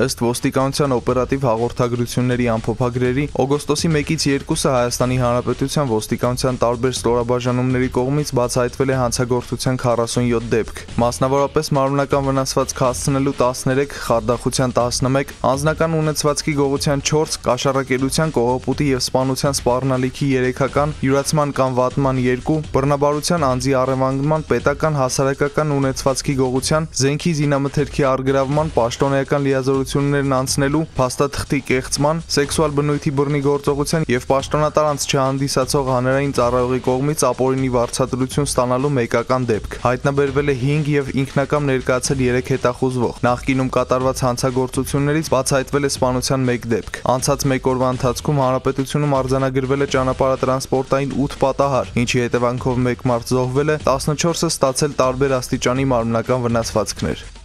Ըստ ոստիկանության օպերատիվ հաղորդագրությունների ամփոփագրերի, օգոստոսի 1-ից 2-ը Հայաստանի Հանրապետության ոստիկանության տարբեր ստորաբաժանումների կողմից բացահայտվել է հանցագործության 47 դեպք։ Մասնավորապես մարմնական վնասվածք հասցնելու 13, խարդախության 11, անձնական ունեցվածքի գողության 4, կաշառակերության, կողոպուտի եւ սպանության սպառնալիքի 3-ական, յուրացման կամ վատման 2, բռնաբարության անձի առևանգման, պետական հասարակական ունեցվածքի գողության, զենքի զինամթերքի առգրավման, պաշտոնեական լիազորություններն անցնելու, փաստաթղթի կեղծման, սեքսուալ բնույթի բռնի գործողության եւ պաշտոնատար անձ չհանդիսացող հանրային ծառայողի կողմից ապօրինի վարձատրություն ստանալու մեկական դեպք։ Հայտնաբերվել է 5 եւ ինքնակամ ներկայացել 3 հետախուզվող։ Նախկինում կատարված հանցագործություններից բացահայտվել է սպանության 1 դեպք։ Անցած 1 օրվա ընթացքում հանրապետությունում արձանագրվել է ճանապարհատրանսպորտային 8 պատահար, ինչի հետևանքով 1 մարդ զոհվել է, 14-ը ստացել տարբեր աստիճանի մարմնական վնասվածքներ։